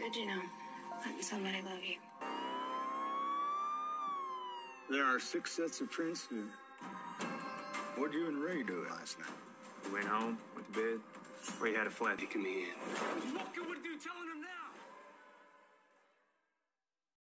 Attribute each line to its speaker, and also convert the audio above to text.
Speaker 1: Good, you know, letting somebody love you.
Speaker 2: There are six sets of prints here. What'd you and Ray do last night?
Speaker 3: We went home, went to bed. Ray had a flat.
Speaker 4: He me in.